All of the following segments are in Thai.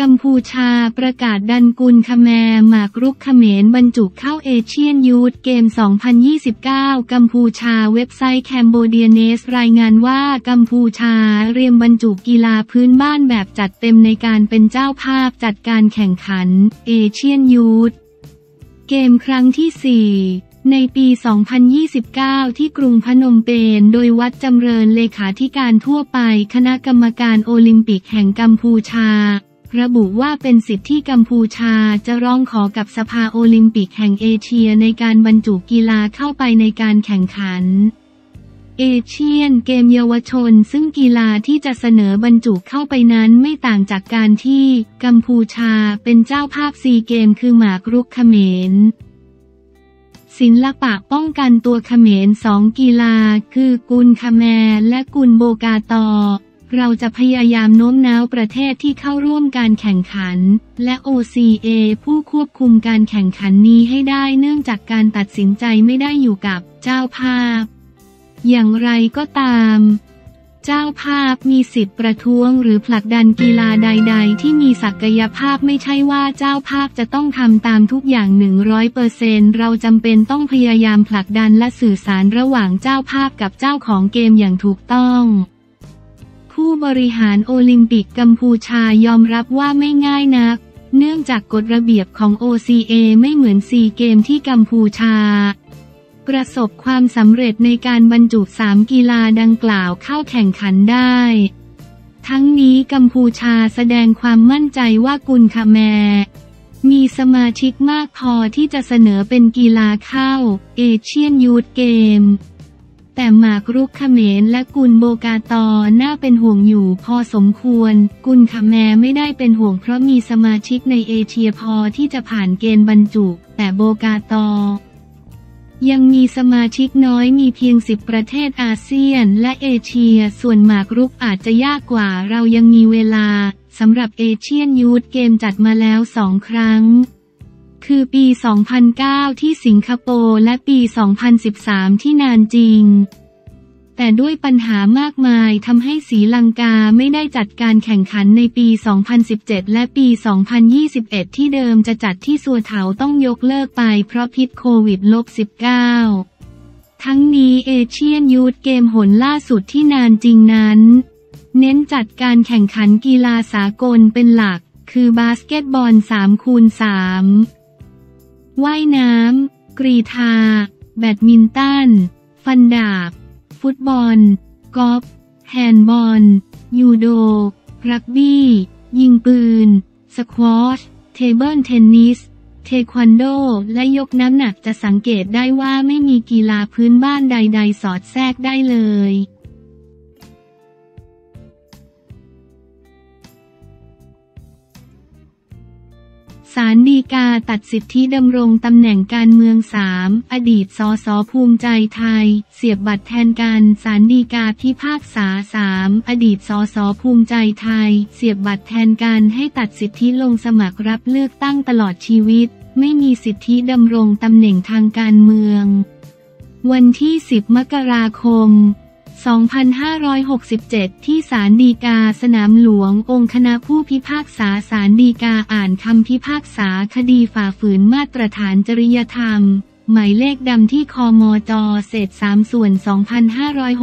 กัมพูชาประกาศดันกุน ขแมร์หมากรุกเขมรบรรจุเข้าเอเชียนยูธเกมส์ 2029 กัมพูชาเว็บไซต์แคมโบเดียเนส รายงานว่ากัมพูชาเตรียมบรรจุกีฬาพื้นบ้านแบบจัดเต็มในการเป็นเจ้าภาพจัดการแข่งขันเอเชียนยูธเกมส์ครั้งที่ 4ในปี 2029 ที่กรุงพนมเปญ โดยวัดจำเริญเลขาธิการทั่วไป คณะกรรมการโอลิมปิกแห่งกัมพูชา ระบุว่าเป็นสิทธิที่กัมพูชาจะร้องขอกับสภาโอลิมปิกแห่งเอเชียในการบรรจุกีฬาเข้าไปในการแข่งขัน เอเชียนเกมเยาวชน ซึ่งกีฬาที่จะเสนอบรรจุเข้าไปนั้นไม่ต่างจากการที่กัมพูชาเป็นเจ้าภาพซีเกมคือหมากรุกเขมรศิลปะป้องกันตัวเขมรสองกีฬาคือกุนคาแมและกุนโบกาตอ เราจะพยายามโน้มน้าวประเทศที่เข้าร่วมการแข่งขัน และ OCA ผู้ควบคุมการแข่งขันนี้ให้ได้เนื่องจากการตัดสินใจไม่ได้อยู่กับเจ้าภาพ อย่างไรก็ตาม เจ้าภาพมีสิทธิ์ประท้วงหรือผลักดันกีฬาใด ๆ ที่มีศักยภาพไม่ใช่ว่าเจ้าภาพจะต้องทำตามทุกอย่างหนึ่งร้อยเปอร์เซนเราจำเป็นต้องพยายามผลักดันและสื่อสารระหว่างเจ้าภาพกับเจ้าของเกมอย่างถูกต้อง ผู้บริหารโอลิมปิกกัมพูชายอมรับว่าไม่ง่ายนัก เนื่องจากกฎระเบียบของ OCA ไม่เหมือนซีเกมที่กัมพูชา ประสบความสำเร็จในการบรรจุสามกีฬาดังกล่าวเข้าแข่งขันได้ ทั้งนี้กัมพูชาแสดงความมั่นใจว่ากุนคาแมมีสมาชิกมากพอที่จะเสนอเป็นกีฬาเข้า เอเชียนยูทเกม แต่หมากรุกเขมรและกุลโบกาตอน่าเป็นห่วงอยู่พอสมควร กุลขแมไม่ได้เป็นห่วงเพราะมีสมาชิกในเอเชียพอที่จะผ่านเกณฑ์บรรจุ แต่โบกาตอยังมีสมาชิกน้อยมีเพียงสิบประเทศอาเซียนและเอเชีย ส่วนหมากรุกอาจจะยากกว่าเรายังมีเวลาสำหรับเอเชียนยูทเกมจัดมาแล้วสองครั้ง คือปี 2009 ที่สิงคโปร์และปี 2013 ที่นานจริง แต่ด้วยปัญหามากมายทำให้สีลังกาไม่ได้จัดการแข่งขันในปี 2017 และปี 2021 ที่เดิมจะจัดที่สัวเถาต้องยกเลิกไปเพราะพิษโควิด -19 ทั้งนี้เอเชียนยูทเกมหนล่าสุดที่นานจริงนั้น เน้นจัดการแข่งขันกีฬาสากลเป็นหลัก คือบาสเกตบอล3คูณ3 ว่ายน้ำ กรีธา แบดมินตัน ฟันดาบ ฟุตบอล กอล์ฟ แฮนด์บอล ยูโด รักบี้ ยิงปืน สควอช เทเบิลเทนนิส เทควันโด และยกน้ำหนักจะสังเกตได้ว่าไม่มีกีฬาพื้นบ้านใด ๆ สอดแทรกได้เลยาลฎีกาตัดสิทธิดำรงตำแหน่งการเมืองสามอดีตสสภูมิใจไทย เสียบบัตรแทนกันศาลฎีกาพิพากษาสามอดีตสสภูมิใจไทย เสียบบัตรแทนกันให้ตัดสิทธิลงสมัครรับเลือกตั้งตลอดชีวิต ไม่มีสิทธิดำรงตำแหน่งทางการเมือง วันที่ 10 มกราคม 2567 ที่ศาลฎีกาสนามหลวง องค์คณะผู้พิพากษาศาลฎีกาอ่านคำพิพากษาคดีฝ่าฝืนมาตรฐานจริยธรรม หมายเลขดำที่คอมอจอเศษ3ส่วน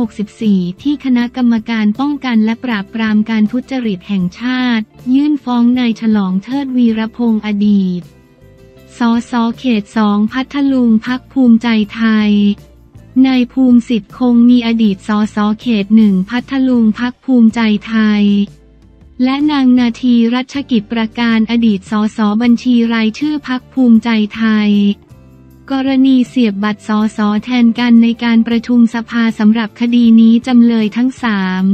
2564 ที่คณะกรรมการป้องกันและปราบปรามการทุจริตแห่งชาติ ยื่นฟ้องนายฉลองเทิดวีรพงษ์อดีต สสเขตสองพัทลุงพักภูมิใจไทย นายภูมิสิทธิ์คงมีอดีตสสเขตหนึ่งพัทลุงพักภูมิใจไทย และนางนาทีรัชกิจประการอดีตสสบัญชีรายชื่อพักภูมิใจไทย กรณีเสียบบัตรสสแทนกันในการประชุมสภาสำหรับคดีนี้จำเลยทั้งสาม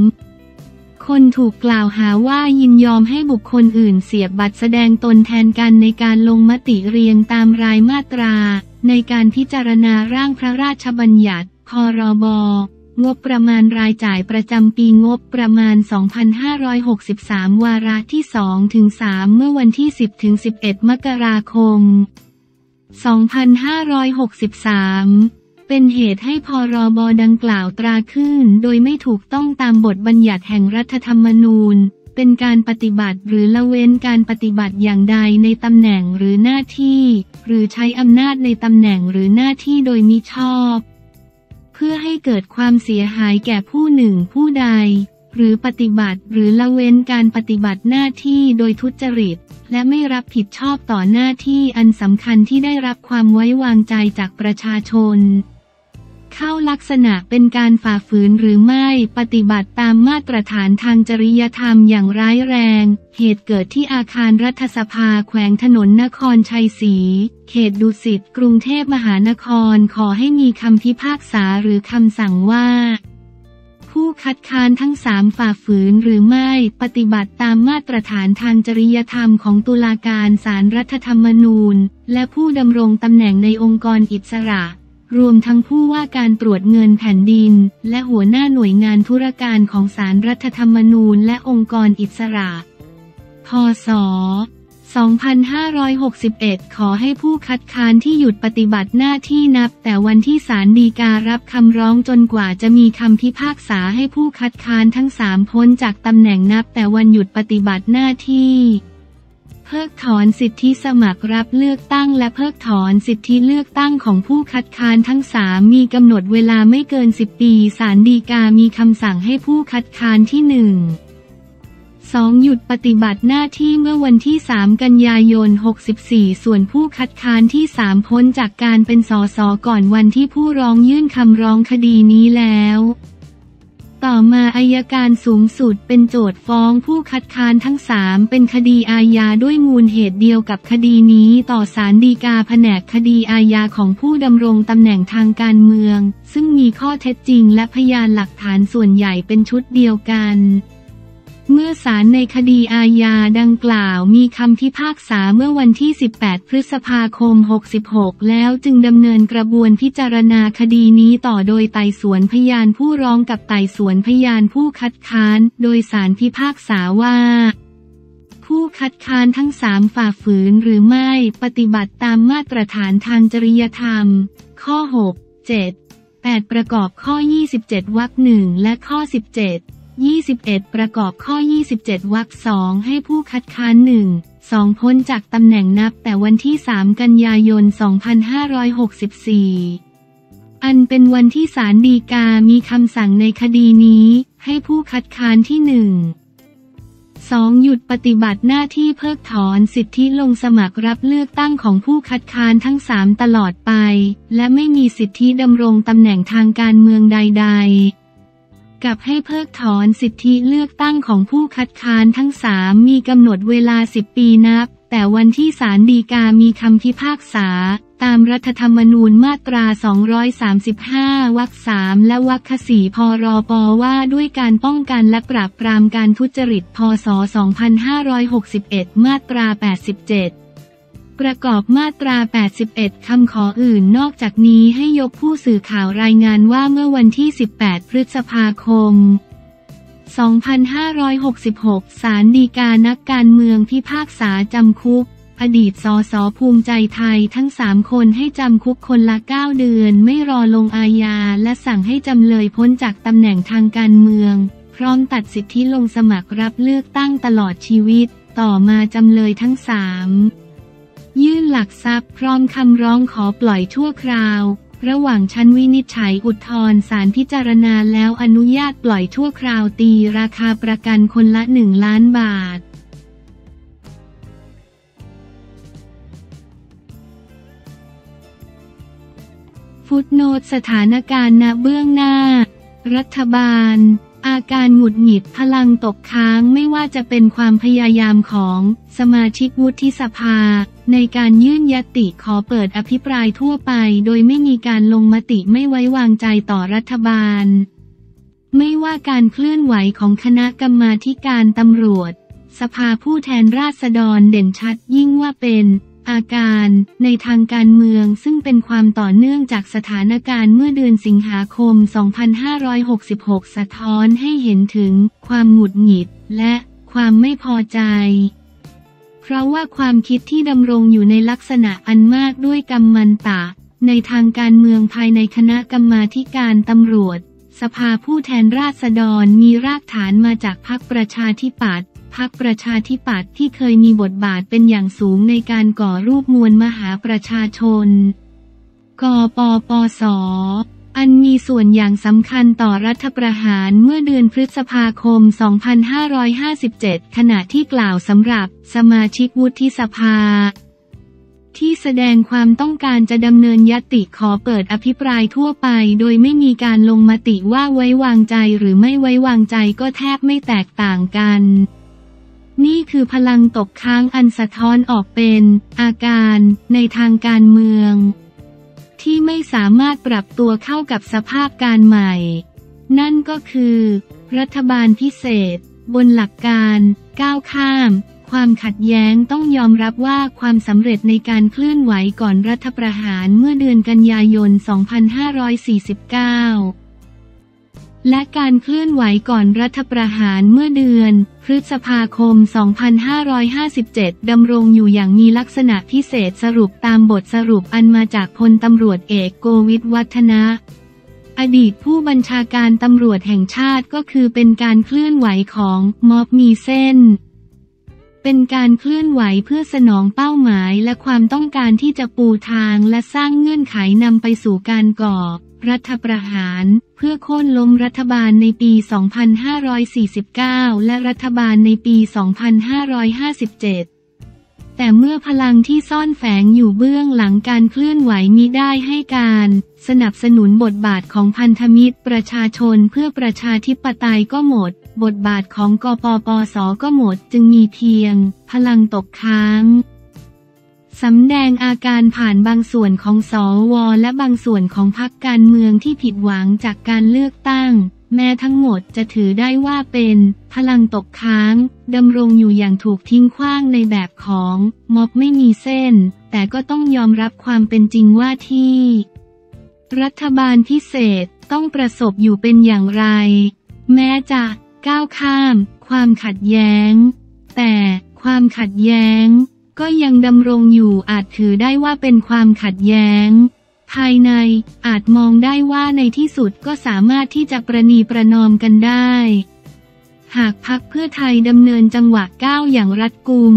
คนถูกกล่าวหาว่ายินยอมให้บุคคลอื่นเสียบบัตรแสดงตนแทนกันในการลงมติเรียงตามรายมาตรา ในการพิจารณาร่างพระราชบัญญัติพรบ งบประมาณรายจ่ายประจำปีงบประมาณ 2563 วาระที่2ถึง3เมื่อวันที่ 10ถึง11 มกราคม 2563เป็นเหตุให้พรบดังกล่าวตราขึ้น โดยไม่ถูกต้องตามบทบัญญัติแห่งรัฐธรรมนูญ เป็นการปฏิบัติหรือละเว้นการปฏิบัติอย่างใดในตำแหน่งหรือหน้าที่ หรือใช้อำนาจในตำแหน่งหรือหน้าที่โดยมิชอบ เพื่อให้เกิดความเสียหายแก่ผู้หนึ่งผู้ใด หรือปฏิบัติหรือละเว้นการปฏิบัติหน้าที่โดยทุจริต และไม่รับผิดชอบต่อหน้าที่อันสำคัญที่ได้รับความไว้วางใจจากประชาชน เข้าลักษณะเป็นการฝ่าฝืนหรือไม่ปฏิบัติตามมาตรฐานทางจริยธรรมอย่างร้ายแรง เหตุเกิดที่อาคารรัฐสภาแขวงถนนนครชัยศรีเขตดุสิตกรุงเทพมหานครขอให้มีคำพิพากษาหรือคำสั่งว่าผู้คัดค้านทั้งสามฝ่าฝืนหรือไม่ปฏิบัติตามมาตรฐานทางจริยธรรมของตุลาการศาลรรัฐธรรมนูญ และผู้ดำรงตำแหน่งในองค์กรอิสระ รวมทั้งผู้ว่าการตรวจเงินแผ่นดิน และหัวหน้าหน่วยงานธุรการของศารรัฐธรรมนูญและองค์กรอิสระ พศ 2561 ขอให้ผู้คัดค้านที่หยุดปฏิบัติหน้าที่นับ แต่วันที่ศาลฎีการับคำร้องจนกว่าจะมีคำพิพากษาให้ผู้คัดค้านทั้งสามพ้นจากตำแหน่งนับ แต่วันหยุดปฏิบัติหน้าที่ เพิกถอนสิทธิสมัครรับเลือกตั้งและเพิกถอนสิทธิเลือกตั้งของผู้คัดค้านทั้งสามมีกำหนดเวลาไม่เกิน 10 ปีศาลฎีกามีคำสั่งให้ผู้คัดค้านที่หนึ่งสองหยุดปฏิบัติหน้าที่เมื่อวันที่ 3 กันยายน 64 ส่วนผู้คัดค้านที่ 3 พ้นจากการเป็นสสก่อนวันที่ผู้ร้องยื่นคำร้องคดีนี้แล้ว ต่อมาอายการสูงสุดเป็นโจทฟ้องผู้คัดค้านทั้งสามเป็นคดีอาญาด้วยมูลเหตุเดียวกับคดีนี้ต่อศาลฎีกาแผนกคดีอาญาของผู้ดำรงตำแหน่งทางการเมือง ซึ่งมีข้อเท็จจริงและพยานหลักฐานส่วนใหญ่เป็นชุดเดียวกัน เมื่อศาลในคดีอาญาดังกล่าวมีคำพิพากษาเมื่อวันที่ 18 พฤษภาคม 66 แล้วจึงดำเนินกระบวนพิจารณาคดีนี้ต่อโดยไต่สวนพยานผู้ร้องกับไต่สวนพยานผู้คัดค้าน โดยศาลพิพากษาว่าผู้คัดค้านทั้งสามฝ่าฝืนหรือไม่ปฏิบัติตามมาตรฐานทางจริยธรรม ข้อ 6 7 8 ประกอบข้อ 27 วรรคหนึ่งและข้อ 17 21 ประกอบข้อ 27 วรรคสองให้ผู้คัดค้านหนึ่งสองพ้นจากตำแหน่งนับแต่วันที่ 3 กันยายน 2564 อันเป็นวันที่ศาลฎีกามีคำสั่งในคดีนี้ ให้ผู้คัดค้านที่หนึ่งสองหยุดปฏิบัติหน้าที่เพิกถอนสิทธิลงสมัครรับเลือกตั้งของผู้คัดค้านทั้งสามตลอดไป และไม่มีสิทธิดำรงตำแหน่งทางการเมืองใด ๆ กับให้เพิกถอนสิทธิเลือกตั้งของผู้คัดค้านทั้งสามมีกำหนดเวลา 10 ปีนับ แต่วันที่ศาลฎีกามีคำพิพากษา ตามรัฐธรรมนูญมาตรา 235 วรรคสามและวรรคสีพรปว่าด้วยการป้องกันและปราบปรามการทุจริต พศ 2561 มาตรา 87 ประกอบมาตรา 81 คำขออื่นนอกจากนี้ให้ยกผู้สื่อข่าวรายงานว่าเมื่อวันที่ 18 พฤษภาคม 2566 ศาลฎีกานักการเมืองพิพากษาจำคุก อดีตสสภูมิใจไทยทั้งสามคนให้จำคุกคนละ 9 เดือนไม่รอลงอาญาและสั่งให้จำเลยพ้นจากตำแหน่งทางการเมือง พร้อมตัดสิทธิลงสมัครรับเลือกตั้งตลอดชีวิต ต่อมาจำเลยทั้งสาม ยื่นหลักทรัพย์พร้อมคำร้องขอปล่อยชั่วคราว ระหว่างชั้นวินิจฉัยอุทธรณ์ศาลพิจารณาแล้วอนุญาตปล่อยชั่วคราวตีราคาประกันคนละหนึ่งล้านบาทฟุตโนตสถานการณ์ณเบื้องหน้า รัฐบาล อาการหงุดหงิดพลังตกค้างไม่ว่าจะเป็นความพยายามของสมาชิกวุฒิสภา ในการยื่นยติขอเปิดอภิปรายทั่วไป โดยไม่มีการลงมติไม่ไว้วางใจต่อรัฐบาล ไม่ว่าการเคลื่อนไหวของคณะกรรมาการตำรวจ สภาผู้แทนราษฎรเด่นชัดยิ่งว่าเป็น อาการในทางการเมืองซึ่งเป็นความต่อเนื่องจากสถานการณ์เมื่อเดือนสิงหาคม 2566 สะท้อนให้เห็นถึงความหงุดหงิดและความไม่พอใจ เพราะว่าความคิดที่ดำรงอยู่ในลักษณะอันมากด้วยกรรมมันตะ ในทางการเมืองภายในคณะกรรมาการตำรวจ สภาผู้แทนราษฎรมีรากฐานมาจากพรรคประชาธิปัตย์ รรคประชาธิปัตย์ที่เคยมีบทบาทเป็นอย่างสูงในการก่อรูปมวลมหาประชาชน กปปส อันมีส่วนอย่างสำคัญต่อรัฐประหารเมื่อเดือนพฤษภาคม 2557 ขณะที่กล่าวสำหรับสมาชิกวุฒิสภาที่แสดงความต้องการจะดำเนินยติขอเปิดอภิปรายทั่วไป โดยไม่มีการลงมติว่าไว้วางใจหรือไม่ไว้วางใจก็แทบไม่แตกต่างกัน นี่คือพลังตกค้างอันสะท้อนออกเป็นอาการในทางการเมือง ที่ไม่สามารถปรับตัวเข้ากับสภาพการใหม่ นั่นก็คือ รัฐบาลพิเศษ บนหลักการ ก้าวข้าม ความขัดแย้งต้องยอมรับว่าความสำเร็จในการเคลื่อนไหวก่อนรัฐประหารเมื่อเดือนกันยายน 2549 และการเคลื่อนไหวก่อนรัฐประหารเมื่อเดือน พฤษภาคม 2557 ดำรงอยู่อย่างมีลักษณะพิเศษสรุปตามบทสรุปอันมาจากพลตำรวจเอกโกวิทวัฒนะ อดีตผู้บัญชาการตำรวจแห่งชาติก็คือเป็นการเคลื่อนไหวของม็อบมีเส้น เป็นการเคลื่อนไหวเพื่อสนองเป้าหมายและความต้องการที่จะปูทางและสร้างเงื่อนไขนำไปสู่การก่อ รัฐประหาร เพื่อโค่นล้มรัฐบาลในปี 2549 และรัฐบาลในปี 2557แต่เมื่อพลังที่ซ่อนแฝงอยู่เบื้องหลังการเคลื่อนไหวมิได้ให้การ สนับสนุนบทบาทของพันธมิตรประชาชนเพื่อประชาธิปไตยก็หมด บทบาทของกปปสก็หมดจึงมีเพียง พลังตกค้าง สำแดงอาการผ่านบางส่วนของสอวอและบางส่วนของพรรคการเมืองที่ผิดหวังจากการเลือกตั้ง แม้ทั้งหมดจะถือได้ว่าเป็น พลังตกค้างดำรงอยู่อย่างถูกทิ้งขว้างในแบบของม็อบไม่มีเส้น แต่ก็ต้องยอมรับความเป็นจริงว่าที่ รัฐบาลพิเศษต้องประสบอยู่เป็นอย่างไร แม้จะก้าวข้าม ความขัดแย้ง แต่ความขัดแย้ง ก็ยังดำรงอยู่อาจถือได้ว่าเป็นความขัดแย้ง ภายในอาจมองได้ว่าในที่สุดก็สามารถที่จะประนีประนอมกันได้ หากพักเพื่อไทยดำเนินจังหวะก้าวอย่างรัดกุม